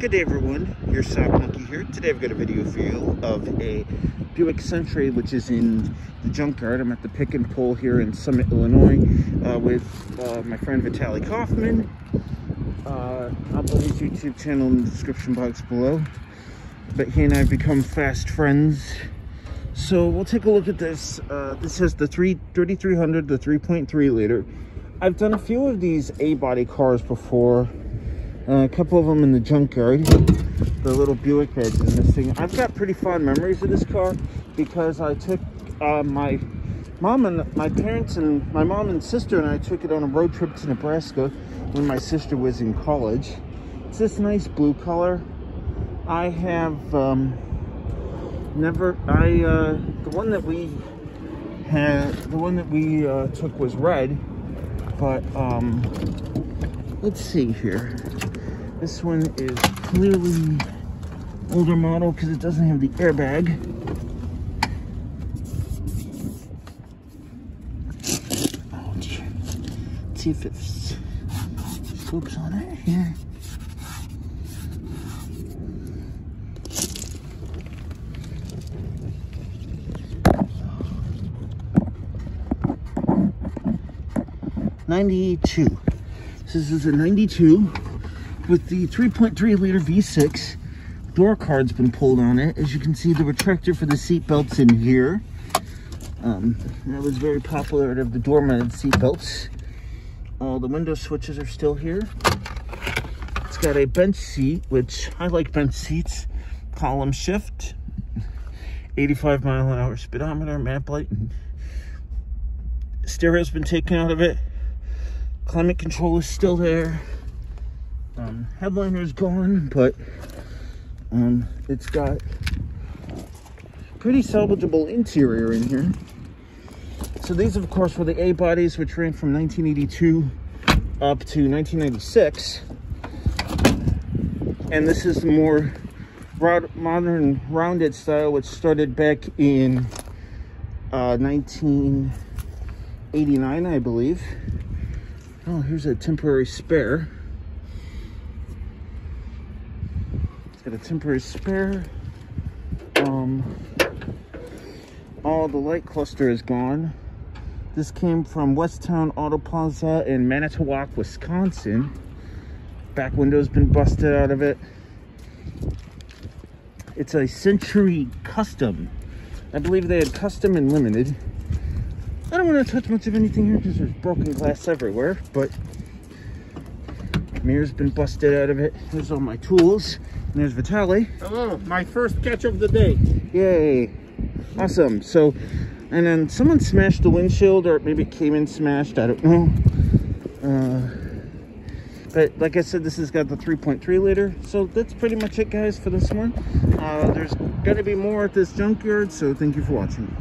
Good day everyone, your Sock Monkey here. Today I've got a video for you of a Buick Century which is in the junkyard. I'm at the pick and pull here in Summit, Illinois uh, with uh, my friend Vitaly Kaufman. Uh, I'll put his YouTube channel in the description box below. But he and I have become fast friends. So we'll take a look at this. Uh, this has the 3 3300, the 3.3 liter. I've done a few of these A-body cars before uh, a couple of them in the junkyard. The little Buick heads in this thing. I've got pretty fond memories of this car because I took uh, my mom and my parents and my mom and sister and I took it on a road trip to Nebraska when my sister was in college. It's this nice blue color. I have um, never, I, uh, the one that we had, the one that we uh, took was red, but um, let's see here. This one is clearly older model because it doesn't have the airbag. Oh, Let's see if it scopes on it here. Ninety-two. This is a ninety-two with the 3.3 liter V6. Door card's been pulled on it. As you can see, the retractor for the seat belts in here. Um, that was very popular out of the door mounted seat belts. All the window switches are still here. It's got a bench seat, which I like bench seats. Column shift, 85 mile an hour speedometer, map light. Stereo's been taken out of it. Climate control is still there. Um, headliner is gone, but um, it's got pretty salvageable interior in here. So these, of course, were the A bodies, which ran from 1982 up to 1996. And this is the more modern rounded style, which started back in uh, 1989, I believe. Oh, here's a temporary spare. It's got a temporary spare. Um, all the light cluster is gone. This came from Westtown Auto Plaza in Manitowoc, Wisconsin. Back window's been busted out of it. It's a Century Custom. I believe they had custom and limited. I don't want to touch much of anything here because there's broken glass everywhere, but mirror's been busted out of it. There's all my tools. And there's Vitaly. Hello, my first catch of the day. Yay. Awesome. So, and then someone smashed the windshield or maybe it came in smashed. I don't know. Uh, but like I said, this has got the 3.3 liter. So that's pretty much it, guys, for this one. Uh, there's going to be more at this junkyard. So thank you for watching.